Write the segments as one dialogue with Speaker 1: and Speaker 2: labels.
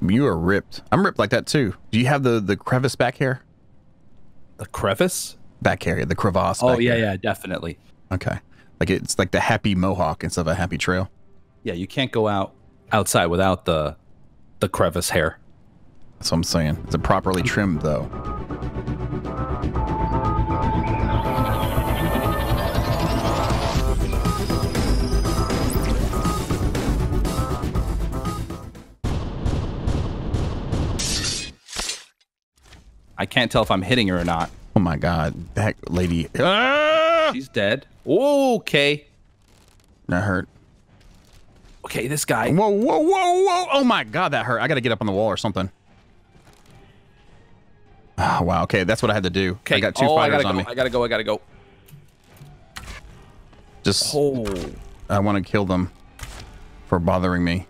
Speaker 1: You are ripped. I'm ripped like that too. Do you have the the crevice back hair?
Speaker 2: The crevice?
Speaker 1: Back hair, the crevasse.
Speaker 2: Oh
Speaker 1: back
Speaker 2: yeah,
Speaker 1: hair.
Speaker 2: yeah, definitely.
Speaker 1: Okay. Like it's like the happy mohawk instead of a happy trail.
Speaker 2: Yeah, you can't go out outside without the the crevice hair.
Speaker 1: That's what I'm saying. It's it properly trimmed though?
Speaker 2: I can't tell if I'm hitting her or not.
Speaker 1: Oh my god, that lady. Ah!
Speaker 2: She's dead. Okay.
Speaker 1: That hurt.
Speaker 2: Okay, this guy.
Speaker 1: Whoa, whoa, whoa, whoa! Oh my god, that hurt. I gotta get up on the wall or something. Oh, wow. Okay, that's what I had to do.
Speaker 2: Okay.
Speaker 1: I got two
Speaker 2: oh, I
Speaker 1: fighters
Speaker 2: gotta
Speaker 1: on
Speaker 2: go.
Speaker 1: me.
Speaker 2: I gotta go. I gotta go.
Speaker 1: Just
Speaker 2: Oh.
Speaker 1: I want to kill them for bothering me.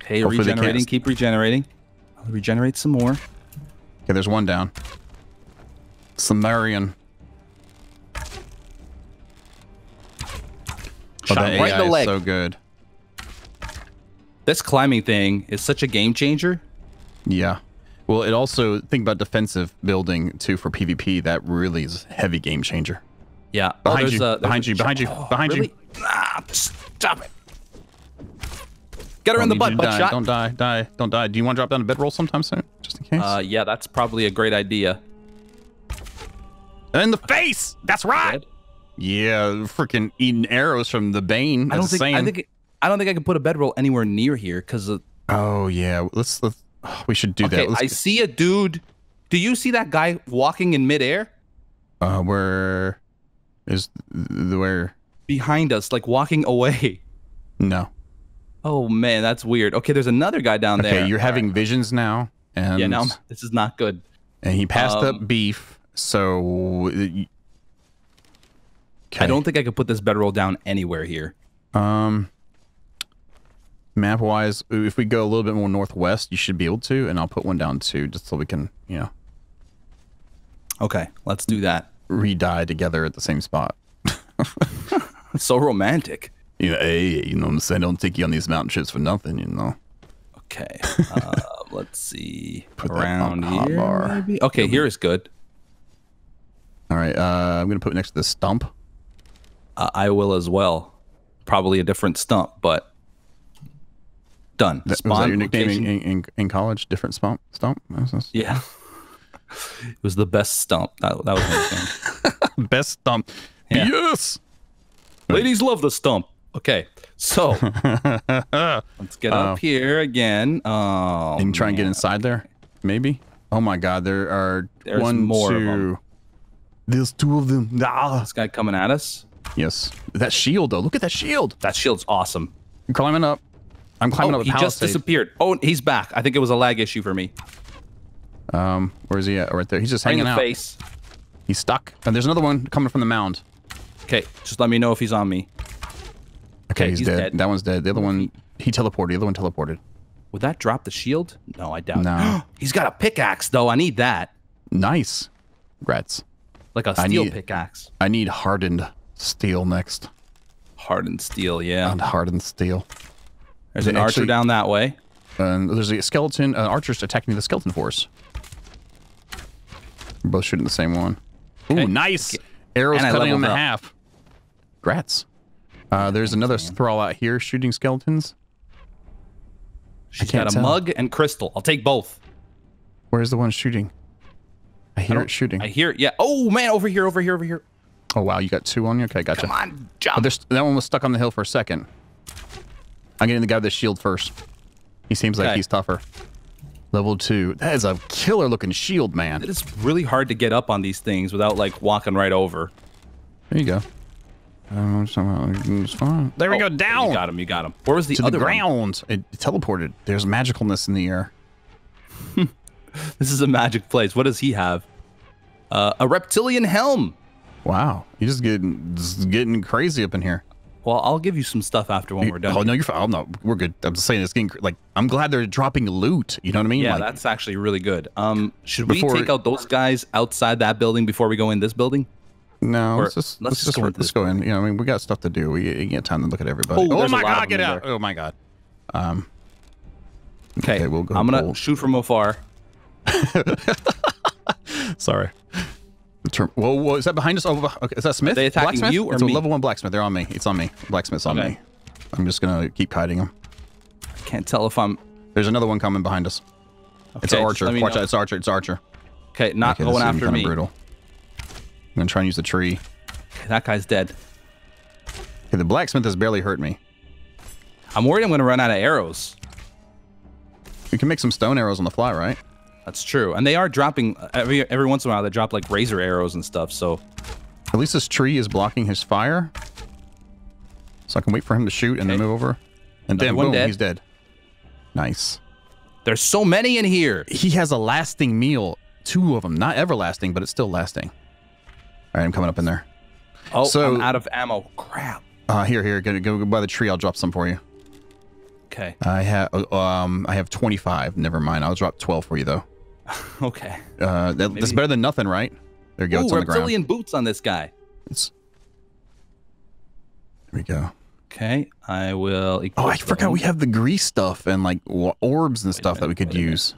Speaker 2: Okay,
Speaker 1: Hopefully
Speaker 2: regenerating. Keep regenerating. I'll regenerate some more.
Speaker 1: Okay, there's one down. Cimmerian.
Speaker 2: Shot
Speaker 1: that
Speaker 2: him right in the leg.
Speaker 1: so good.
Speaker 2: This climbing thing is such a game changer.
Speaker 1: Yeah. Well, it also think about defensive building too for PvP. That really is heavy game changer.
Speaker 2: Yeah.
Speaker 1: Behind you,
Speaker 2: a-
Speaker 1: behind
Speaker 2: a
Speaker 1: you, behind you,
Speaker 2: shot. Oh,
Speaker 1: behind you.
Speaker 2: really? Ah, stop it. Get her
Speaker 1: Don't
Speaker 2: in the butt, butt
Speaker 1: die.
Speaker 2: shot.
Speaker 1: Don't die, die, don't die. Do you want to drop down a bedroll sometime soon, just in case?
Speaker 2: Uh, yeah, that's probably a great idea.
Speaker 1: in the face. That's right.
Speaker 2: Dead?
Speaker 1: Yeah, freaking eating arrows from the Bane.
Speaker 2: I don't think. I think. I don't think I can put a bedroll anywhere near here because.
Speaker 1: Oh yeah, let's. let's oh, we should do
Speaker 2: Okay,
Speaker 1: that. Let's
Speaker 2: I
Speaker 1: get-
Speaker 2: see a dude. Do you see that guy walking in midair
Speaker 1: uh, where is the where?
Speaker 2: behind us, like walking away?
Speaker 1: No.
Speaker 2: Oh man, that's weird. Okay, there's another guy down
Speaker 1: Okay,
Speaker 2: there.
Speaker 1: Okay, you're having visions now, and
Speaker 2: Yeah, now I'm- this is not good.
Speaker 1: and he passed
Speaker 2: Um,
Speaker 1: up beef. So, uh, y-
Speaker 2: I don't think I could put this bedroll down anywhere here.
Speaker 1: Um, map wise, if we go a little bit more northwest, you should be able to, and I'll put one down too, just so we can, you know,
Speaker 2: Okay, let's do that.
Speaker 1: re-die together at the same spot.
Speaker 2: So romantic.
Speaker 1: You know, hey, you know what I'm saying? Don't take you on these mountain trips for nothing, you know.
Speaker 2: Okay, uh, let's see
Speaker 1: Put that
Speaker 2: around
Speaker 1: on
Speaker 2: here.
Speaker 1: hotbar.
Speaker 2: Maybe? Okay, here is good.
Speaker 1: All right, uh, I'm gonna put it next to the stump.
Speaker 2: Uh, I will as well. Probably a different stump, but done.
Speaker 1: That, was that your nickname in, in, in, college? Different stump? Stump?
Speaker 2: Yeah. it was the best stump. That, that was my.
Speaker 1: Best stump.
Speaker 2: Yeah.
Speaker 1: Yes.
Speaker 2: Ladies love the stump. Okay, so let's get up here again. Oh,
Speaker 1: and try and get inside there, maybe. Oh my God, there are
Speaker 2: There's
Speaker 1: one,
Speaker 2: more of
Speaker 1: There's two of them. Ah.
Speaker 2: This guy coming at us.
Speaker 1: Yes, that shield though. Look at that shield.
Speaker 2: That shield's awesome.
Speaker 1: I'm climbing up. I'm climbing
Speaker 2: Oh,
Speaker 1: up
Speaker 2: he
Speaker 1: a
Speaker 2: just disappeared. Oh, he's back. I think it was a lag issue for me.
Speaker 1: um, where's he at? Oh, right there. He's just
Speaker 2: Right in
Speaker 1: hanging
Speaker 2: the
Speaker 1: out.
Speaker 2: face.
Speaker 1: He's stuck. And there's another one coming from the mound.
Speaker 2: Okay, just let me know if he's on me.
Speaker 1: Okay,
Speaker 2: Okay,
Speaker 1: he's,
Speaker 2: he's
Speaker 1: dead.
Speaker 2: dead.
Speaker 1: That one's dead. The other one, he teleported. The other one teleported.
Speaker 2: Would that drop the shield? No, I doubt. It.
Speaker 1: No.
Speaker 2: he's got a pickaxe though. I need that,
Speaker 1: Nice. Congrats.
Speaker 2: like a
Speaker 1: I
Speaker 2: steel
Speaker 1: need-
Speaker 2: pickaxe.
Speaker 1: I need hardened steel next.
Speaker 2: Hardened steel. Yeah.
Speaker 1: And hardened steel.
Speaker 2: There's an archer
Speaker 1: actually-
Speaker 2: down that way.
Speaker 1: And there's a skeleton. Uh, archers attacking the skeleton force. We're both shooting the same one. Ooh,
Speaker 2: Okay.
Speaker 1: nice. Arrows
Speaker 2: And
Speaker 1: cutting them in half. Grats. Uh, there's another thrall out here shooting skeletons.
Speaker 2: She's got a
Speaker 1: tell.
Speaker 2: mug and crystal. I'll take both.
Speaker 1: Where's the one shooting? I hear
Speaker 2: don't-
Speaker 1: it shooting.
Speaker 2: I hear. It. Yeah. Oh man, over here, over here, over here.
Speaker 1: Oh wow, you got two on you. Okay, gotcha.
Speaker 2: Come on,
Speaker 1: Oh,
Speaker 2: jump.
Speaker 1: there's, that one was stuck on the hill for a second. I'm getting the guy with the shield first. He seems like
Speaker 2: Okay.
Speaker 1: he's tougher. Level two. That is a killer looking shield, man.
Speaker 2: It is really hard to get up on these things without like walking right over.
Speaker 1: There you go. Uh, somehow it's fine. There we
Speaker 2: Oh,
Speaker 1: go. Down
Speaker 2: You got him. You got him. Where was the
Speaker 1: to the
Speaker 2: other one?
Speaker 1: ground. It teleported. There's magicalness in the air.
Speaker 2: This is a magic place. What does he have? Uh, a reptilian helm.
Speaker 1: Wow, you just getting just getting crazy up in here.
Speaker 2: Well, I'll give you some stuff after when we're done.
Speaker 1: Oh no, you're fine. Oh no, we're good. I'm just saying it's getting like I'm glad they're dropping loot. You know what I mean?
Speaker 2: yeah,
Speaker 1: like,
Speaker 2: that's actually really good. Um, should we take out those guys outside that building before we go in this building?
Speaker 1: No.
Speaker 2: or
Speaker 1: Let's just
Speaker 2: let's
Speaker 1: let's
Speaker 2: just go
Speaker 1: let's
Speaker 2: this
Speaker 1: go in. You know, I mean, we got stuff to do. We ain't got time to look at everybody.
Speaker 2: Oh,
Speaker 1: Oh, my god, get out!
Speaker 2: there.
Speaker 1: Oh my god. Um,
Speaker 2: Okay,
Speaker 1: Okay, we'll go
Speaker 2: I'm gonna
Speaker 1: bold.
Speaker 2: shoot from afar.
Speaker 1: Sorry. Term- Whoa, whoa, is that behind us? Oh, okay, is that Smith?
Speaker 2: they attacking
Speaker 1: Blacksmith?
Speaker 2: you or
Speaker 1: it's a level one blacksmith. They're on me. It's on me. Blacksmith's on
Speaker 2: Okay.
Speaker 1: me. I'm just gonna keep kiting him.
Speaker 2: I can't tell if I'm.
Speaker 1: There's another one coming behind us. It's
Speaker 2: Okay,
Speaker 1: an
Speaker 2: just
Speaker 1: archer. Watch
Speaker 2: know.
Speaker 1: out! It's archer. It's archer.
Speaker 2: Okay, not
Speaker 1: Okay,
Speaker 2: going after me.
Speaker 1: Brutal. I'm gonna try and use the tree.
Speaker 2: That guy's dead.
Speaker 1: Okay, the blacksmith has barely hurt me.
Speaker 2: I'm worried I'm gonna run out of arrows.
Speaker 1: We can make some stone arrows on the fly, right?
Speaker 2: That's true, and they are dropping every every once in a while. They drop like razor arrows and stuff. So
Speaker 1: At least this tree is blocking his fire. So I can wait for him to shoot and then move over. And
Speaker 2: Another
Speaker 1: then boom,
Speaker 2: dead.
Speaker 1: he's dead. Nice.
Speaker 2: there's so many in here.
Speaker 1: He has a lasting meal. Two of them. Not everlasting, but it's still lasting. All right, I'm coming up in there.
Speaker 2: Oh,
Speaker 1: So-
Speaker 2: I'm out of ammo. Crap.
Speaker 1: Uh, here, here, go, go by the tree. I'll drop some for you.
Speaker 2: Okay.
Speaker 1: I have, um, I have 25. Never mind. I'll drop 12 for you though.
Speaker 2: Okay.
Speaker 1: Uh, that, that's better than nothing, right? There you go.
Speaker 2: Ooh,
Speaker 1: it's on the ground.
Speaker 2: reptilian boots on this guy.
Speaker 1: It's, there we go.
Speaker 2: Okay, I will.
Speaker 1: Oh, I forgot we have the grease stuff and like orbs and stuff that we could
Speaker 2: wait minute.
Speaker 1: use.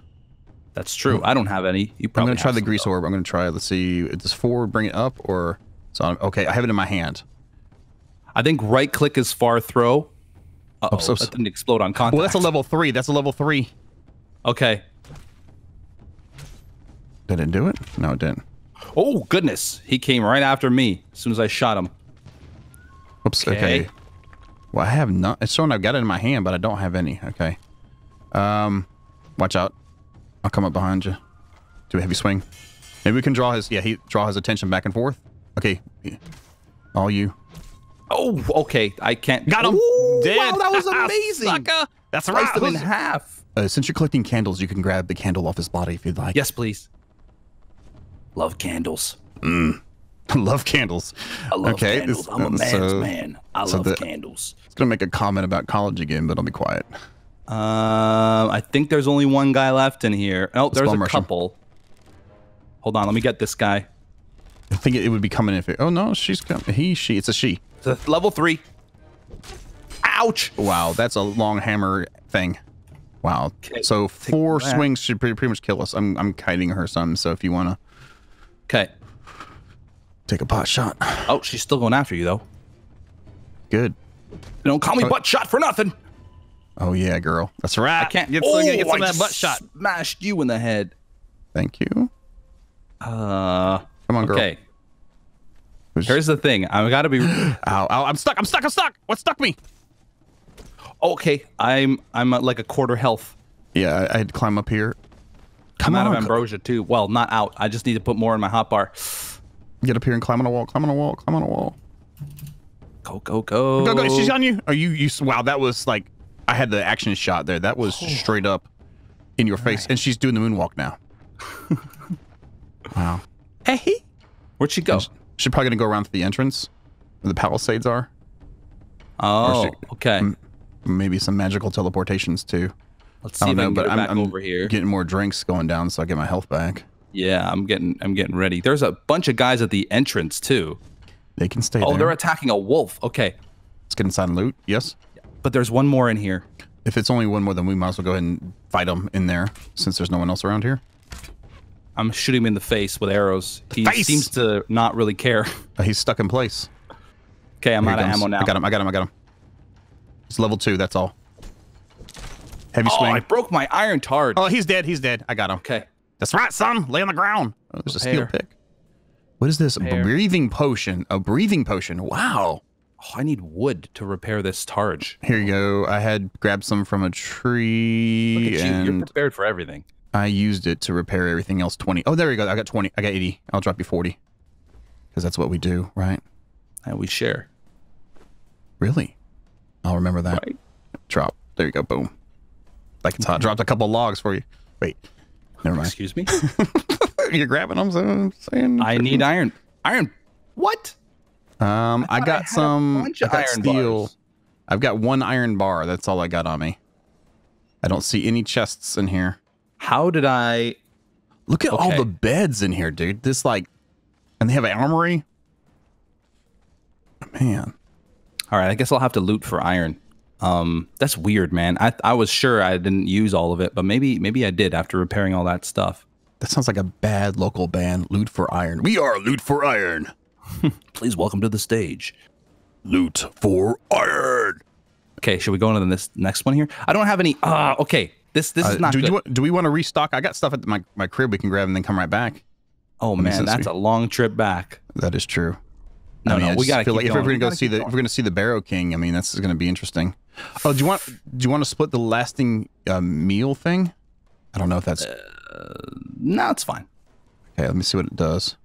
Speaker 2: That's true. I don't have any. You
Speaker 1: I'm gonna try the grease
Speaker 2: though.
Speaker 1: orb. I'm gonna try. Let's see. Does forward bring it up or? So I'm, okay, I have it in my hand.
Speaker 2: I think right click is far throw. Uh oh,
Speaker 1: so-
Speaker 2: that didn't explode on contact.
Speaker 1: Well, that's a level three. That's a level three.
Speaker 2: Okay.
Speaker 1: Did it do it? No, it didn't.
Speaker 2: Oh goodness, he came right after me as soon as I shot him.
Speaker 1: Oops.
Speaker 2: Okay.
Speaker 1: Okay. Well, I have not. It's showing I've got it in my hand, but I don't have any. Okay. Um, watch out. I'll come up behind you. Do a heavy swing. Maybe we can draw his. Yeah, he draw his attention back and forth. Okay. All you.
Speaker 2: Oh, okay. I can't.
Speaker 1: Got him.
Speaker 2: Ooh,
Speaker 1: Dead.
Speaker 2: Wow, that was amazing.
Speaker 1: Sucker. That's
Speaker 2: Sliced him in half.
Speaker 1: Uh, since you're collecting candles, you can grab the candle off his body if you'd like.
Speaker 2: Yes, please. Love candles. Mm.
Speaker 1: love candles.
Speaker 2: I love
Speaker 1: okay,
Speaker 2: candles.
Speaker 1: this-
Speaker 2: I'm a
Speaker 1: uh,
Speaker 2: man's
Speaker 1: so-
Speaker 2: man. I
Speaker 1: so
Speaker 2: love
Speaker 1: the-
Speaker 2: candles.
Speaker 1: It's gonna make a comment about college again, but I'll be quiet.
Speaker 2: Um, I think there's only one guy left in here. Oh, there's a
Speaker 1: bomb him.
Speaker 2: couple. Hold on, let me get this guy.
Speaker 1: I think it, it would be coming if it. Oh no, she's coming. He, she. It's a she.
Speaker 2: It's a level three. Ouch!
Speaker 1: Wow, that's a long hammer thing. Wow.
Speaker 2: Okay,
Speaker 1: so four
Speaker 2: that.
Speaker 1: swings should pretty, pretty much kill us. I'm I'm kiting her some. So if you wanna
Speaker 2: Okay.
Speaker 1: take a pot shot,
Speaker 2: Oh, she's still going after you though.
Speaker 1: good.
Speaker 2: Don't call me
Speaker 1: Oh.
Speaker 2: butt shot for nothing.
Speaker 1: Oh yeah, girl. That's right.
Speaker 2: I can't
Speaker 1: Get,
Speaker 2: oh,
Speaker 1: some, get some
Speaker 2: I
Speaker 1: of that butt shot.
Speaker 2: Smashed you in the head.
Speaker 1: Thank you.
Speaker 2: Uh,
Speaker 1: Come on, girl.
Speaker 2: okay.
Speaker 1: Who's-
Speaker 2: Here's the thing. I gotta be.
Speaker 1: Ow, ow, I'm stuck. I'm stuck. I'm stuck. What stuck me?
Speaker 2: okay, I'm I'm at like a quarter health.
Speaker 1: Yeah, I, I had to climb up here.
Speaker 2: I'm
Speaker 1: Come
Speaker 2: out of ambrosia too. Well, not out. I just need to put more in my hot bar.
Speaker 1: Get up here and climb on a wall. Climb on a wall. Climb on a wall.
Speaker 2: Go go go.
Speaker 1: Go, go. She's on you. Are you? You? Wow, that was like, I had the action shot there. That was straight up in your face, and she's doing the moonwalk now. wow.
Speaker 2: Hey, where'd she go?
Speaker 1: She's probably gonna go around to the entrance, where the palisades are.
Speaker 2: Oh,
Speaker 1: she-
Speaker 2: okay.
Speaker 1: Maybe some magical teleportations too.
Speaker 2: Let's
Speaker 1: I
Speaker 2: see
Speaker 1: don't
Speaker 2: if I
Speaker 1: know,
Speaker 2: can
Speaker 1: but
Speaker 2: get
Speaker 1: I'm,
Speaker 2: back
Speaker 1: I'm
Speaker 2: over here.
Speaker 1: getting more drinks going down, so I get my health back.
Speaker 2: Yeah, I'm getting I'm getting ready. There's a bunch of guys at the entrance too.
Speaker 1: They can stay
Speaker 2: Oh,
Speaker 1: there.
Speaker 2: they're attacking a wolf. Okay,
Speaker 1: Let's get inside and loot. Yes.
Speaker 2: But there's one more in here.
Speaker 1: If it's only one more, then we might as well go ahead and fight him in there, since there's no one else around here.
Speaker 2: I'm shooting him in the face with arrows. He
Speaker 1: Face!
Speaker 2: seems to not really care.
Speaker 1: Uh, he's stuck in place.
Speaker 2: Okay, I'm
Speaker 1: Here
Speaker 2: out of ammo now.
Speaker 1: I got him. I got him. I got him. It's level two. That's all. Heavy
Speaker 2: Oh,
Speaker 1: swing.
Speaker 2: I broke my iron targe.
Speaker 1: Oh, he's dead. He's dead. I got him.
Speaker 2: Okay.
Speaker 1: That's right, son. Lay on the ground. Oh, there's a steel pick. What is this? A breathing potion. A breathing potion. Wow.
Speaker 2: Oh, I need wood to repair this targe.
Speaker 1: Here you go. I had grabbed some from a tree
Speaker 2: Look at you. You're prepared for everything.
Speaker 1: I used it to repair everything else 20. Oh, there you go. I got 20. I got 80. I'll drop you 40. Because that's what we do, right?
Speaker 2: And we share.
Speaker 1: Really? I'll remember that.
Speaker 2: Right.
Speaker 1: Drop. There you go. Boom. Like it's hot. Dropped a couple logs for you. Wait. Never mind.
Speaker 2: Excuse me.
Speaker 1: You're grabbing them, so I'm saying.
Speaker 2: I need iron. Iron. What?
Speaker 1: Um, I,
Speaker 2: I
Speaker 1: got
Speaker 2: had a
Speaker 1: some. I got
Speaker 2: iron
Speaker 1: steel.
Speaker 2: Bars.
Speaker 1: I've got one iron bar. That's all I got on me. I don't see any chests in here.
Speaker 2: How did I?
Speaker 1: Look at all the beds in here, dude. This like, and they have an armory. Man,
Speaker 2: All right. I guess I'll have to loot for iron. Um, that's weird, man. I I was sure I didn't use all of it, but maybe maybe I did after repairing all that stuff.
Speaker 1: That sounds like a bad local band. Loot for Iron. We are Loot for Iron.
Speaker 2: Please welcome to the stage.
Speaker 1: Loot for Iron.
Speaker 2: Okay, should we go into this next one here? I don't have any. Ah, okay. This this
Speaker 1: Uh,
Speaker 2: is not
Speaker 1: do, you do we want to restock? I got stuff at my, my crib we can grab and then come right back.
Speaker 2: oh man, that's
Speaker 1: to
Speaker 2: a long trip back.
Speaker 1: That is true.
Speaker 2: No,
Speaker 1: I mean,
Speaker 2: no, we gotta
Speaker 1: feel like if we're gonna go see the
Speaker 2: going.
Speaker 1: if we're gonna see the Barrow King, I mean that's going to be interesting. Oh, do you want do you want to split the lasting uh, meal thing? I don't know if that's
Speaker 2: No, it's fine.
Speaker 1: okay. Let me see what it does.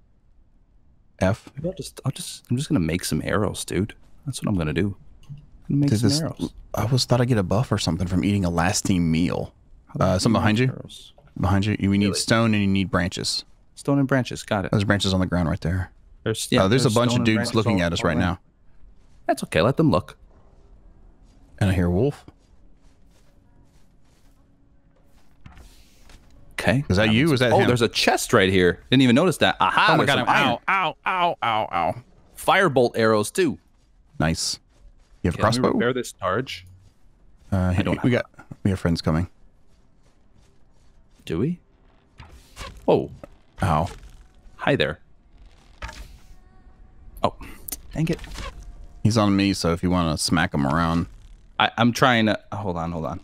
Speaker 1: F.
Speaker 2: Maybe I'll just I'll just I'm just gonna make some arrows, dude. That's what I'm gonna do. I'm gonna make some
Speaker 1: this,
Speaker 2: arrows.
Speaker 1: I always thought I'd get a buff or something from eating a lasting meal. Uh, something behind you.
Speaker 2: Arrows.
Speaker 1: Behind you. You need stone and you need branches.
Speaker 2: Stone and branches. Got it.
Speaker 1: There's branches on the ground right there.
Speaker 2: There's yeah.
Speaker 1: uh, there's, a bunch of dudes looking
Speaker 2: all-
Speaker 1: at us right
Speaker 2: around.
Speaker 1: now,
Speaker 2: That's okay. Let them look.
Speaker 1: and I hear wolf.
Speaker 2: Okay.
Speaker 1: Is that you? Is that
Speaker 2: Oh,
Speaker 1: him?
Speaker 2: there's a chest right here. Didn't even notice that. Aha!
Speaker 1: Oh my god!
Speaker 2: some iron.
Speaker 1: Ow! Ow! Ow! Ow! Ow!
Speaker 2: Firebolt arrows too.
Speaker 1: Nice. You have a
Speaker 2: Okay, let me
Speaker 1: crossbow?
Speaker 2: repair this targe.
Speaker 1: Uh,
Speaker 2: I don't
Speaker 1: we got we have friends coming.
Speaker 2: Do we? Oh,
Speaker 1: Ow.
Speaker 2: hi there. Oh, dang it!
Speaker 1: He's on me, so if you want to smack him around,
Speaker 2: I, I'm trying to. Hold on, hold on.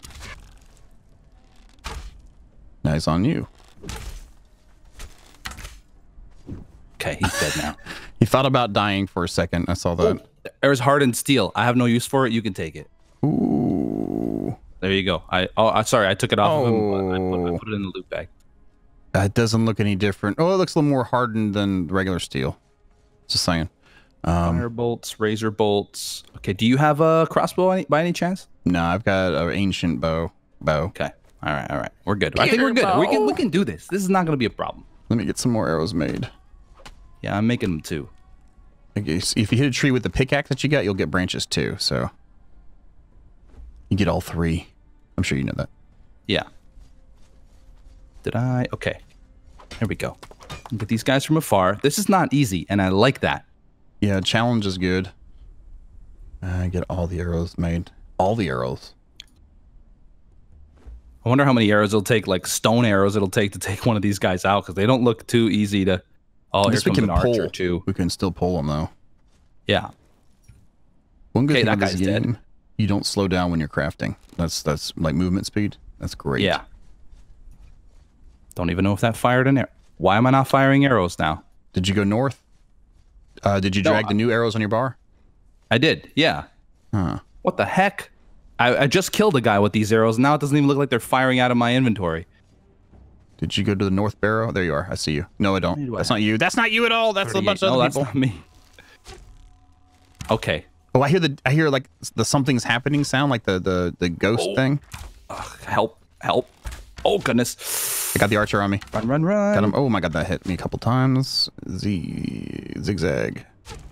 Speaker 1: He's on you.
Speaker 2: Okay, he's dead now.
Speaker 1: He thought about dying for a second. I saw that.
Speaker 2: There's hardened steel. I have no use for it. You can take it.
Speaker 1: Ooh.
Speaker 2: There you go. I oh, I sorry, I took it off of him. But I, put, I
Speaker 1: Oh.
Speaker 2: put it in the loot bag.
Speaker 1: That doesn't look any different. Oh, it looks a little more hardened than regular steel. Just saying. Um,
Speaker 2: Fire bolts, razor bolts. Okay, do you have a crossbow by any chance?
Speaker 1: no, I've got an ancient bow. Bow.
Speaker 2: Okay. All right, all right. We're good. I think we're good. We can we can do this. This is not going to be a problem.
Speaker 1: Let me get some more arrows made.
Speaker 2: Yeah, I'm making them too.
Speaker 1: I guess if you hit a tree with the pickaxe that you got, you'll get branches too. So you get all three. I'm sure you know that.
Speaker 2: Yeah. Did I? Okay. There we go. Get these guys from afar. This is not easy, and I like that.
Speaker 1: Yeah, challenge is good. I get all the arrows made. All the arrows.
Speaker 2: I wonder how many arrows it'll take, like stone arrows it'll take to take one of these guys out, because they don't look too easy to. Oh, here
Speaker 1: we
Speaker 2: comes
Speaker 1: can
Speaker 2: an archer too.
Speaker 1: We can still pull them though.
Speaker 2: Yeah.
Speaker 1: One good
Speaker 2: Okay,
Speaker 1: thing
Speaker 2: that
Speaker 1: about this
Speaker 2: dead.
Speaker 1: game, you don't slow down when you're crafting. That's that's like movement speed. That's great.
Speaker 2: Yeah. Don't even know if that fired an arrow. Why am I not firing arrows now?
Speaker 1: Did you go north? Uh, did you
Speaker 2: No,
Speaker 1: drag
Speaker 2: I-
Speaker 1: the new arrows on your bar?
Speaker 2: I did. Yeah.
Speaker 1: Huh.
Speaker 2: What the heck? I, I just killed a guy with these arrows. Now it doesn't even look like they're firing out of my inventory.
Speaker 1: Did you go to the north barrow? There you are. I see you. No, I don't. That's not you. That's not you at all. That's a bunch of
Speaker 2: no,
Speaker 1: other
Speaker 2: that's
Speaker 1: people.
Speaker 2: not me. Okay.
Speaker 1: Oh, I hear the I hear like the something's happening sound, like the the the ghost
Speaker 2: Oh.
Speaker 1: thing.
Speaker 2: Help. Help. Oh, goodness.
Speaker 1: I got the archer on me.
Speaker 2: Run, run, run.
Speaker 1: Got him. Oh my god, that hit me a couple times. Z zigzag.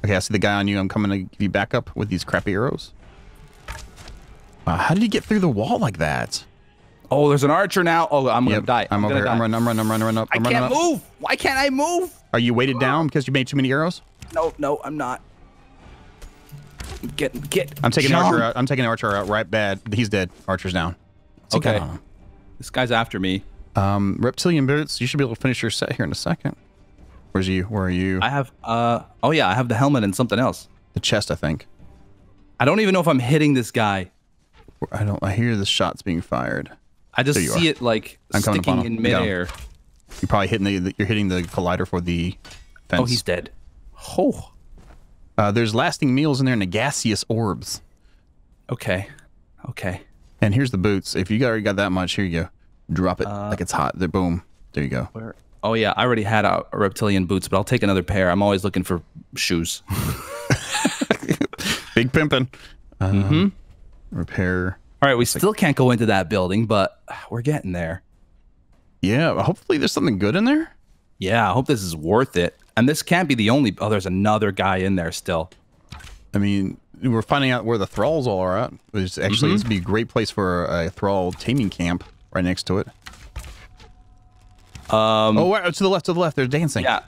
Speaker 1: Okay, I see the guy on you. I'm coming to give you backup with these crappy arrows. Wow, how did he get through the wall like that?
Speaker 2: Oh, there's an archer now. Oh, I'm going to die.
Speaker 1: I'm, over
Speaker 2: gonna
Speaker 1: here.
Speaker 2: die.
Speaker 1: I'm running. I'm running. I'm running. running up.
Speaker 2: I
Speaker 1: I'm running
Speaker 2: can't
Speaker 1: up.
Speaker 2: move. Why can't I move?
Speaker 1: Are you weighted down because you made too many arrows?
Speaker 2: No, no, I'm not. Get, get.
Speaker 1: I'm taking
Speaker 2: jump.
Speaker 1: Archer out. I'm taking Archer out right bad. He's dead. Archer's down. He
Speaker 2: Okay. This guy's after me.
Speaker 1: Um, reptilian boots. You should be able to finish your set here in a second. Where's you? Where are you?
Speaker 2: I have, uh, oh yeah, I have the helmet and something else.
Speaker 1: the chest, I think.
Speaker 2: I don't even know if I'm hitting this guy.
Speaker 1: I don't. I hear the shots being fired.
Speaker 2: I just see
Speaker 1: are.
Speaker 2: it like
Speaker 1: I'm
Speaker 2: sticking in
Speaker 1: I got him.
Speaker 2: midair.
Speaker 1: You're probably hitting the, the. You're hitting the collider for the fence.
Speaker 2: Oh, he's dead. Oh,
Speaker 1: Uh, there's lasting meals in there and the gaseous orbs.
Speaker 2: okay, okay.
Speaker 1: And here's the boots. If you already got that much, here you go. Drop it
Speaker 2: Uh,
Speaker 1: like it's hot. There, boom. There you go.
Speaker 2: Where? Oh yeah, I already had a, a reptilian boots, but I'll take another pair. I'm always looking for shoes.
Speaker 1: Big pimping. Uh,
Speaker 2: Mm-hmm.
Speaker 1: Repair.
Speaker 2: All right, we still can't go into that building, but we're getting there.
Speaker 1: Yeah. Hopefully there's something good in there.
Speaker 2: Yeah, I hope this is worth it. And this can't be the only. Oh, there's another guy in there still.
Speaker 1: I mean, we're finding out where the thralls all are at. Which actually, this would be a great place for a thrall taming camp right next to it.
Speaker 2: Um,
Speaker 1: Oh, wait, to the left, to the left. They're dancing.
Speaker 2: yeah.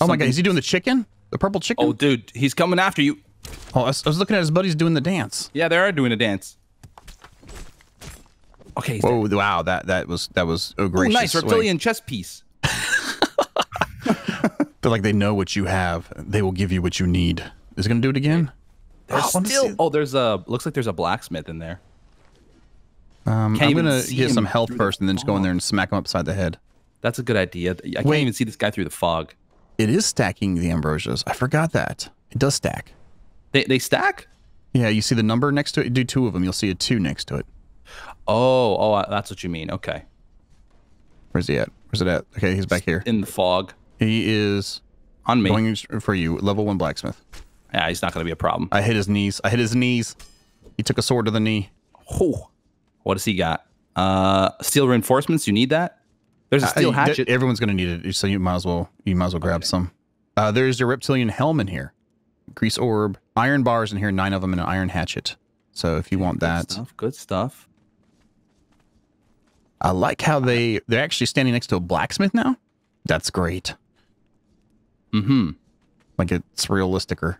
Speaker 1: Oh my god, is he doing the chicken? The purple chicken?
Speaker 2: Oh, dude, he's coming after you.
Speaker 1: Oh, I was, I was looking at his buddies doing the dance.
Speaker 2: Yeah, they are doing a dance. Okay. He's
Speaker 1: Whoa! Wow, that that was that was a
Speaker 2: Oh,
Speaker 1: gracious.
Speaker 2: nice
Speaker 1: swing.
Speaker 2: reptilian chess piece.
Speaker 1: Feel like they know what you have. They will give you what you need. Is it gonna do it again?
Speaker 2: There's
Speaker 1: I wanna
Speaker 2: still. Oh, there's a. Looks like there's a blacksmith in there.
Speaker 1: Um,
Speaker 2: Can't
Speaker 1: I'm
Speaker 2: even
Speaker 1: gonna get some health
Speaker 2: through the
Speaker 1: first, and then just go in there and smack him upside the head.
Speaker 2: That's a good idea. I can't
Speaker 1: Wait.
Speaker 2: even see this guy through the fog.
Speaker 1: It is stacking the ambrosias. I forgot that. It does stack.
Speaker 2: They they stack.
Speaker 1: Yeah, you see the number next to it. Do two of them. You'll see a two next to it.
Speaker 2: Oh, oh, uh, that's what you mean. Okay.
Speaker 1: Where's he at? Where's it at? Okay, he's back here.
Speaker 2: In the fog.
Speaker 1: He is
Speaker 2: On me.
Speaker 1: going for you. Level one blacksmith.
Speaker 2: yeah, he's not going to be a problem.
Speaker 1: I hit his knees. I hit his knees. He took a sword to the knee.
Speaker 2: Oh, what does he got? Uh, steel reinforcements. You need that. There's a steel
Speaker 1: Uh,
Speaker 2: hatchet.
Speaker 1: everyone's gonna need it, so you might as well you might as well grab some. Uh, there's your reptilian helm in here, grease orb, iron bars in here, nine of them, and an iron hatchet. So if you want
Speaker 2: Good
Speaker 1: that,
Speaker 2: stuff. Good stuff.
Speaker 1: I like how they they're actually standing next to a blacksmith now. That's great.
Speaker 2: Mm-hmm.
Speaker 1: Like it's realisticer.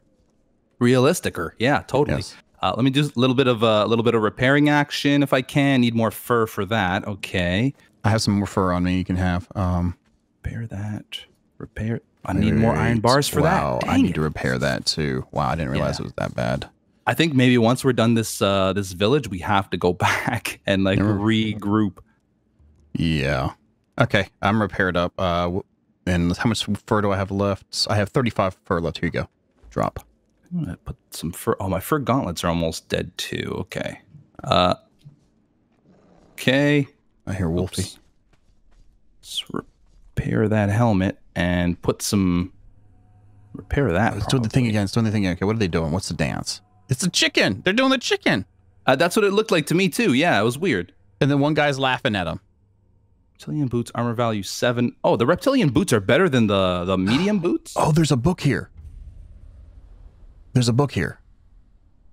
Speaker 2: Realisticer. Yeah, totally.
Speaker 1: Yes.
Speaker 2: Uh, let me do a little bit of a little bit of repairing action if I can. Need more fur for that. Okay.
Speaker 1: I have some more fur on me. You can have. Um,
Speaker 2: Repair that. Repair. I need more iron bars for
Speaker 1: wow,
Speaker 2: that.
Speaker 1: I need
Speaker 2: it.
Speaker 1: to repair that too. Wow, I didn't realize
Speaker 2: Yeah.
Speaker 1: it was that bad.
Speaker 2: I think maybe once we're done this uh this village, we have to go back and like
Speaker 1: Never-
Speaker 2: regroup.
Speaker 1: Yeah. Okay, I'm repaired up. Uh, and how much fur do I have left? I have 35 fur left. Here you go. Drop.
Speaker 2: I'm gonna put some fur. Oh, my fur gauntlets are almost dead too. Okay. Uh. Okay.
Speaker 1: I hear Wolfie.
Speaker 2: Let's repair that helmet and put some. Repair that.
Speaker 1: Let's do the thing again. Let's do the thing again. Okay, what are they doing? What's the dance? It's the chicken. They're doing the chicken.
Speaker 2: Uh, that's what it looked like to me too. Yeah, it was weird.
Speaker 1: And then one guy's laughing at him.
Speaker 2: Reptilian boots, armor value seven. Oh, the reptilian boots are better than the the medium boots.
Speaker 1: Oh, there's a book here. There's a book here.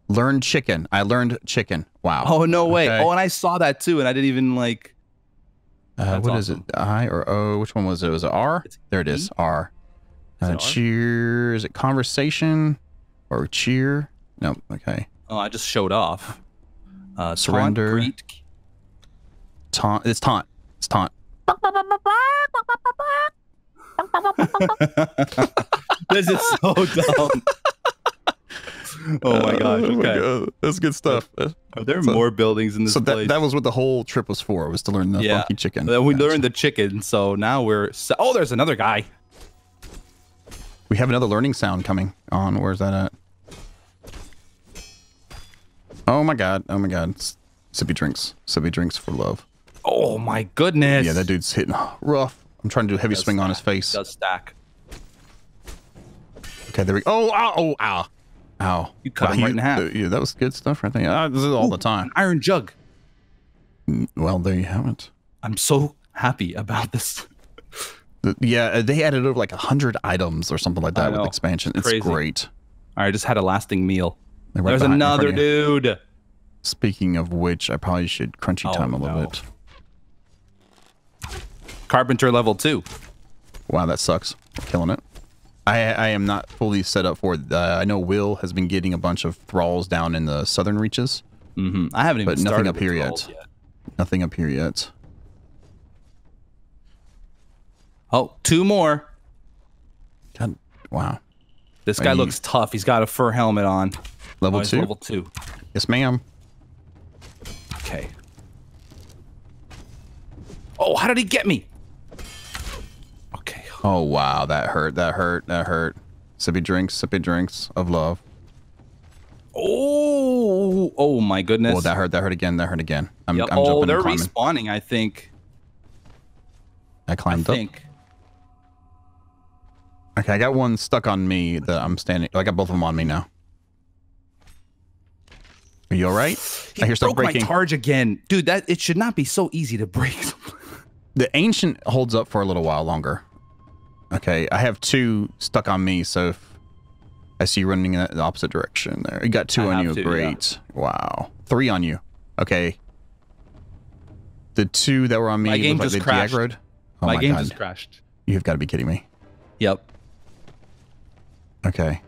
Speaker 1: Learn chicken. I learned chicken. Wow.
Speaker 2: Oh no way!
Speaker 1: Okay.
Speaker 2: Oh, and I saw that too, and I didn't even like.
Speaker 1: Uh,
Speaker 2: That's
Speaker 1: what is
Speaker 2: awesome.
Speaker 1: it? I or O? Which one was it? Was it R?
Speaker 2: It's
Speaker 1: there it is.
Speaker 2: E?
Speaker 1: R.
Speaker 2: Is it
Speaker 1: Uh,
Speaker 2: R?
Speaker 1: cheer. Is it conversation or cheer? No. Okay.
Speaker 2: Oh, I just showed off. Uh, taunt,
Speaker 1: Surrender.
Speaker 2: greet.
Speaker 1: Taunt. It's taunt. It's taunt.
Speaker 2: this is so dumb. Oh my uh, gosh! Oh okay,
Speaker 1: God. That's good stuff.
Speaker 2: are there
Speaker 1: So-
Speaker 2: more buildings in this
Speaker 1: So that,
Speaker 2: place?
Speaker 1: that was what the whole trip was for, was to learn the
Speaker 2: Yeah.
Speaker 1: funky chicken.
Speaker 2: Then we
Speaker 1: Gotcha.
Speaker 2: learned the chicken, so now we're. Oh, there's another guy.
Speaker 1: We have another learning sound coming on. Where's that at? Oh my god. Oh my god. Sippy drinks. Sippy drinks for love.
Speaker 2: Oh my goodness!
Speaker 1: Yeah, that dude's hitting rough. I'm trying to do a heavy swing on his
Speaker 2: stack.
Speaker 1: face.
Speaker 2: Does stack.
Speaker 1: Okay, there we go. Oh, ow, oh, ow. Ow.
Speaker 2: You cut
Speaker 1: Wow,
Speaker 2: him right in half.
Speaker 1: uh, yeah, that was good stuff right there. Ah, this is all the time.
Speaker 2: Iron jug.
Speaker 1: Well, there you have it.
Speaker 2: I'm so happy about this.
Speaker 1: Yeah, uh, they added over like a hundred items or something like that with expansion. It's
Speaker 2: Crazy.
Speaker 1: great.
Speaker 2: I just had a lasting meal.
Speaker 1: Right
Speaker 2: There's
Speaker 1: behind- in front
Speaker 2: another dude.
Speaker 1: Speaking of which, I probably should crunchy
Speaker 2: Oh,
Speaker 1: time a little
Speaker 2: no.
Speaker 1: bit.
Speaker 2: Carpenter level two.
Speaker 1: Wow, that sucks. Killing it. I I am not fully set up for it. Uh, I know Will has been getting a bunch of thralls down in the southern reaches.
Speaker 2: hmm I haven't even
Speaker 1: But nothing up here yet.
Speaker 2: thralls
Speaker 1: Nothing up here yet.
Speaker 2: Oh, two more.
Speaker 1: God, wow.
Speaker 2: This guy
Speaker 1: you-
Speaker 2: looks tough. He's got a fur helmet on.
Speaker 1: Level
Speaker 2: Oh,
Speaker 1: two.
Speaker 2: Level two.
Speaker 1: Yes, ma'am.
Speaker 2: Okay. Oh, how did he get me?
Speaker 1: Oh wow, that hurt. That hurt. That hurt. Sippy drinks. Sippy drinks of love.
Speaker 2: Oh, oh my goodness.
Speaker 1: Oh, that hurt. That hurt again. That hurt again. I'm,
Speaker 2: Yep.
Speaker 1: I'm
Speaker 2: oh,
Speaker 1: jumping
Speaker 2: they're
Speaker 1: and
Speaker 2: respawning. I think.
Speaker 1: I
Speaker 2: I
Speaker 1: climbed up.
Speaker 2: think.
Speaker 1: Okay, I got one stuck on me that I'm standing. I got both of them on me now. Are you all right?
Speaker 2: He
Speaker 1: I hear stuff
Speaker 2: broke
Speaker 1: breaking.
Speaker 2: my targe again, dude. That it should not be so easy to break.
Speaker 1: The ancient holds up for a little while longer. Okay, I have two stuck on me, so if I see you running in the opposite direction there. You got two
Speaker 2: I
Speaker 1: on you.
Speaker 2: yeah.
Speaker 1: Great. Wow. Three on you. Okay. The two that were on me
Speaker 2: My game
Speaker 1: like
Speaker 2: just crashed.
Speaker 1: Oh
Speaker 2: my,
Speaker 1: my,
Speaker 2: game
Speaker 1: god.
Speaker 2: just crashed.
Speaker 1: You've got to be kidding me.
Speaker 2: Yep.
Speaker 1: Okay.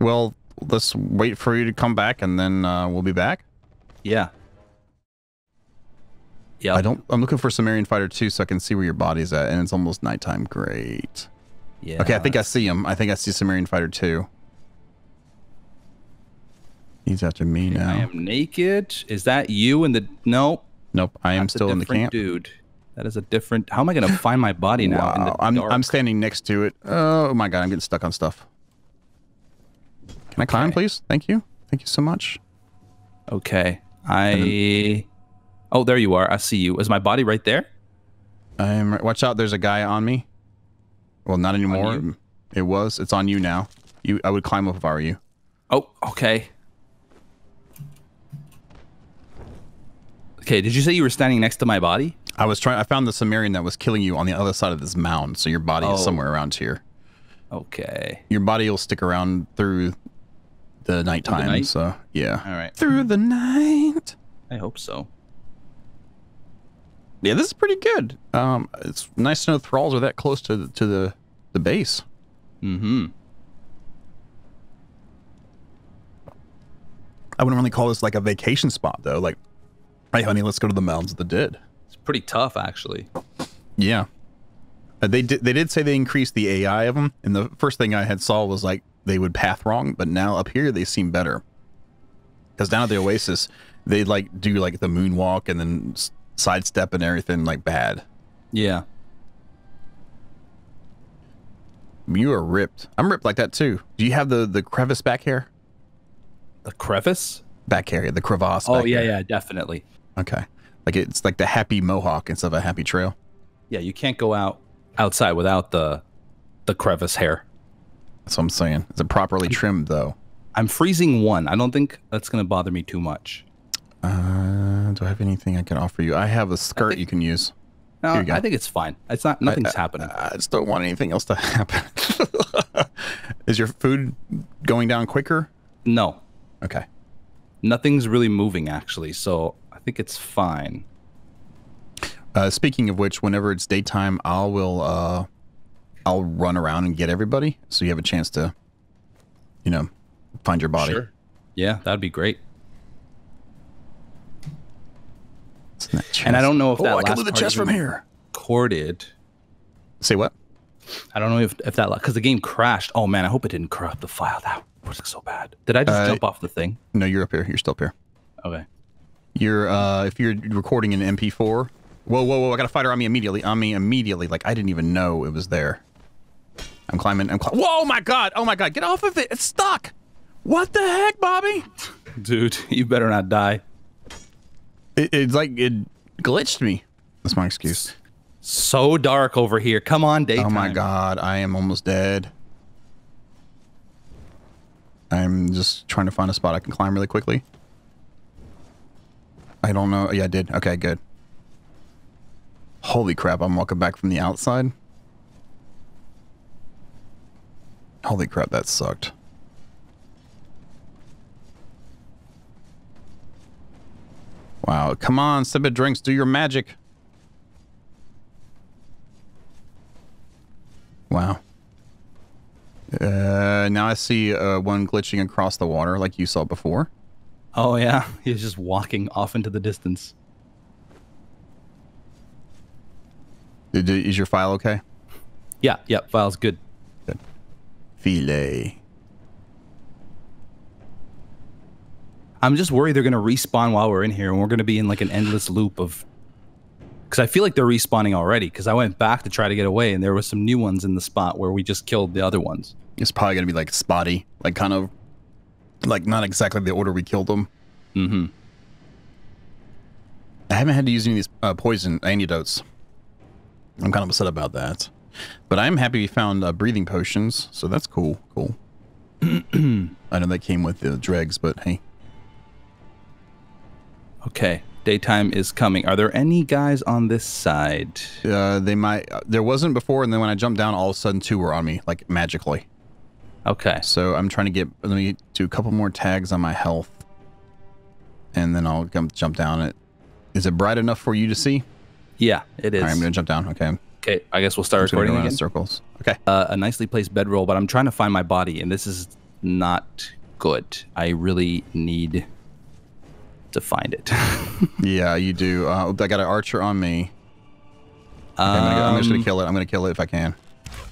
Speaker 1: Well, let's wait for you to come back and then uh, we'll be back.
Speaker 2: Yeah. Yep.
Speaker 1: I don't. I'm looking for Cimmerian Fighter 2 so I can see where your body's at, and it's almost nighttime. Great.
Speaker 2: Yeah.
Speaker 1: Okay, I think I see him. I think I see Cimmerian Fighter 2. He's after me now.
Speaker 2: I am naked. Is that you in the Nope.
Speaker 1: Nope, I am
Speaker 2: That's
Speaker 1: still in the camp.
Speaker 2: Dude. That is a different how am I gonna find my body now
Speaker 1: Wow, I'm
Speaker 2: dark?
Speaker 1: I'm standing next to it. Oh my god, I'm getting stuck on stuff. Can I climb, please? Thank you. Thank you so much.
Speaker 2: Okay. I Oh, there you are. I see you. Is my body right there?
Speaker 1: I'm watch out. There's a guy on me. Well, not anymore. It was. It's on you now. You. I would climb up if I were you.
Speaker 2: Oh, okay. Okay, did you say you were standing next to my body?
Speaker 1: I was trying. I found the Cimmerian that was killing you on the other side of this mound. So your body is
Speaker 2: Oh.
Speaker 1: somewhere around here.
Speaker 2: Okay.
Speaker 1: Your body will stick around through the nighttime.
Speaker 2: night?
Speaker 1: So yeah.
Speaker 2: All right.
Speaker 1: Through the night.
Speaker 2: I hope so.
Speaker 1: Yeah, this is pretty good. Um, it's nice to know thralls are that close to the, to the the base.
Speaker 2: Mm-hmm.
Speaker 1: I wouldn't really call this like a vacation spot though. Like, hey, honey, let's go to the mountains of the dead.
Speaker 2: It's pretty tough actually.
Speaker 1: Yeah. Uh, they did. They did say they increased the AI of them, and the first thing I had saw was like they would path wrong, but now up here they seem better. Because down at the Oasis, they like do like the moonwalk and then s- sidestep and everything like bad.
Speaker 2: Yeah.
Speaker 1: You are ripped. I'm ripped like that too. Do you have the the crevice back hair?
Speaker 2: The crevice?
Speaker 1: Back hair, the crevasse.
Speaker 2: Oh yeah,
Speaker 1: hair.
Speaker 2: yeah, definitely.
Speaker 1: Okay. Like it's like the happy mohawk instead of a happy trail.
Speaker 2: Yeah, you can't go out outside without the the crevice hair.
Speaker 1: That's what I'm saying. Is it properly trimmed though?
Speaker 2: I'm freezing one. I don't think that's gonna bother me too much.
Speaker 1: Uh, do I have anything I can offer you? I have a skirt
Speaker 2: think-
Speaker 1: you can use.
Speaker 2: No,
Speaker 1: Here you go.
Speaker 2: I think it's fine. It's not nothing's happening.
Speaker 1: I just don't want anything else to happen. Is your food going down quicker?
Speaker 2: No.
Speaker 1: Okay.
Speaker 2: Nothing's really moving actually, so I think it's fine.
Speaker 1: Uh, speaking of which, whenever it's daytime, I will uh, I'll run around and get everybody, so you have a chance to, you know, find your body.
Speaker 2: Yeah, that'd be great.
Speaker 1: It's in that
Speaker 2: And I don't know if
Speaker 1: oh,
Speaker 2: that
Speaker 1: I can
Speaker 2: last
Speaker 1: the
Speaker 2: part
Speaker 1: chest
Speaker 2: even
Speaker 1: from here.
Speaker 2: Corded.
Speaker 1: Say what?
Speaker 2: I don't know if, if that because the game crashed. Oh man, I hope it didn't corrupt the file. That was so bad. Did I just
Speaker 1: Uh,
Speaker 2: jump off the thing?
Speaker 1: No, you're up here. You're still up here.
Speaker 2: Okay.
Speaker 1: You're uh, if you're recording an MP4. Whoa, whoa, whoa! I got a fighter on me immediately. On me immediately. Like I didn't even know it was there. I'm climbing. I'm climbing. Whoa! my god! Oh my god! Get off of it! It's stuck. What the heck, Bobby?
Speaker 2: Dude, you better not die.
Speaker 1: It, it's like it glitched me. That's my excuse.
Speaker 2: So dark over here. Come on, daytime.
Speaker 1: Oh my god! I am almost dead. I'm just trying to find a spot I can climb really quickly. I don't know. Yeah, I did. Okay, good. Holy crap! I'm walking back from the outside. Holy crap! That sucked. Wow! Come on, sip of drinks. Do your magic. Wow. Uh, now I see uh, one glitching across the water like you saw before.
Speaker 2: Oh yeah, he's just walking off into the distance.
Speaker 1: Is your file okay?
Speaker 2: Yeah, yeah, file's good.
Speaker 1: Good. Filet.
Speaker 2: I'm just worried they're gonna respawn while we're in here, and we're gonna be in like an endless loop of. Because I feel like they're respawning already. Because I went back to try to get away, and there was some new ones in the spot where we just killed the other ones.
Speaker 1: It's probably gonna be like spotty, like kind of, like not exactly the order we killed them.
Speaker 2: Mm-hmm.
Speaker 1: I haven't had to use any of these uh, poison antidotes. I'm kind of upset about that, but I'm happy we found uh, breathing potions, so that's cool. Cool. I know that came with the dregs, but hey,
Speaker 2: Okay, daytime is coming. Are there any guys on this side?
Speaker 1: uh, they might. Uh, there wasn't before, and then when I jumped down, all of a sudden two were on me, like magically.
Speaker 2: Okay.
Speaker 1: So I'm trying to get. Let me do a couple more tags on my health, and then I'll jump down it. Is it bright enough for you to see?
Speaker 2: Yeah, it is.
Speaker 1: All right, I'm gonna jump down. Okay,
Speaker 2: okay, I guess we'll start recording
Speaker 1: go around in
Speaker 2: again.
Speaker 1: circles. Okay.
Speaker 2: Uh, a nicely placed bedroll, but I'm trying to find my body, and this is not good. I really need to find it.
Speaker 1: Yeah, you do. Uh, I got an archer on me. Okay, I'm, gonna go, I'm just gonna
Speaker 2: Um,
Speaker 1: kill it. I'm gonna kill it if I can.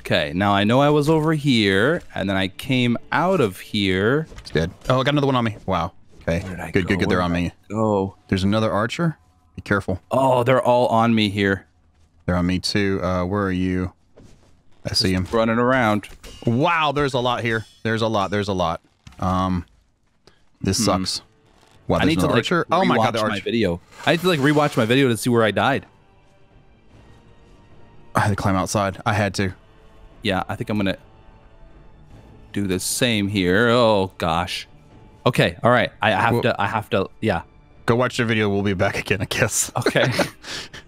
Speaker 2: Okay, now I know I was over here, and then I came out of here.
Speaker 1: It's dead. Oh, I got another one on me. Wow. Okay.
Speaker 2: Did I
Speaker 1: Good, good, good. They're on me.
Speaker 2: Oh,
Speaker 1: There's another archer. Be careful.
Speaker 2: oh, they're all on me here,
Speaker 1: They're on me too. Uh, where are you? I see him.
Speaker 2: running around.
Speaker 1: Wow, there's a lot here. There's a lot. There's a lot. Um, this sucks.
Speaker 2: I need to
Speaker 1: an
Speaker 2: like.
Speaker 1: Oh my god, the
Speaker 2: rewatch my video. I need to like rewatch my video to see where I died.
Speaker 1: I had to climb outside. I had to.
Speaker 2: Yeah, I think I'm gonna do the same here. Oh gosh. Okay, all right. I have
Speaker 1: Well-
Speaker 2: to. I have to. Yeah.
Speaker 1: Go watch the video. We'll be back again, I guess.
Speaker 2: Okay.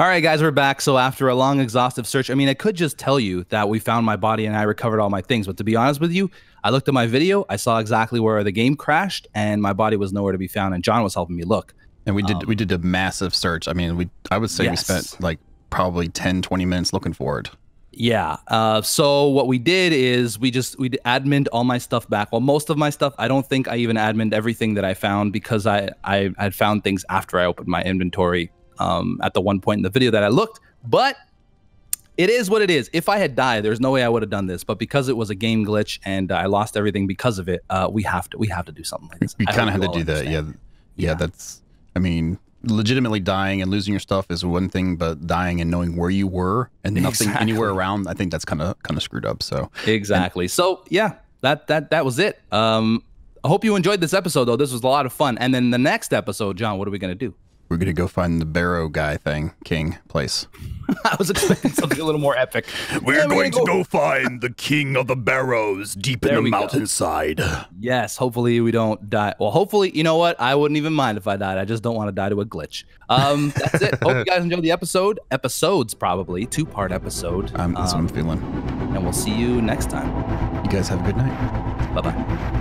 Speaker 2: All right, guys, we're back. So after a long, exhaustive search, I mean, I could just tell you that we found my body and I recovered all my things. But to be honest with you, I looked at my video, I saw exactly where the game crashed, and my body was nowhere to be found. And John was helping me look.
Speaker 1: And we did we did a massive search. I mean, we I would say we spent like probably 10, 20 minutes looking for it.
Speaker 2: Yeah. Uh, so what we did is we just we admined all my stuff back. Well, most of my stuff. I don't think I even admined everything that I found because I I had found things after I opened my inventory. Um, at the one point in the video that I looked, but it is what it is. If I had died, there's no way I would have done this. But because it was a game glitch and I lost everything because of it, uh, we have to we have to do something like this. I
Speaker 1: kind of had to do that. Yeah. yeah.
Speaker 2: Yeah.
Speaker 1: That's I mean, legitimately dying and losing your stuff is one thing, but dying and knowing where you were and nothing
Speaker 2: Exactly.
Speaker 1: anywhere around, I think that's kind of kind of screwed up. So
Speaker 2: Exactly. So yeah, that that that was it. Um, I hope you enjoyed this episode though. This was a lot of fun. And then the next episode, John, what are we gonna do?
Speaker 1: We're gonna go find the Barrow guy thing, King place.
Speaker 2: I was expecting something a little more epic.
Speaker 3: We're
Speaker 2: Yeah,
Speaker 3: going
Speaker 2: gonna
Speaker 3: to go find the king of the barrows deep in the
Speaker 2: we go.
Speaker 3: mountainside.
Speaker 2: Yes, hopefully we don't die. Well, hopefully, you know what? I wouldn't even mind if I died. I just don't want to die to a glitch. Um, that's it. Hope you guys enjoyed the episode. Episodes probably two part episode.
Speaker 1: Um, that's
Speaker 2: Um,
Speaker 1: what I'm feeling.
Speaker 2: and we'll see you next time.
Speaker 1: You guys have a good night.
Speaker 2: Bye bye.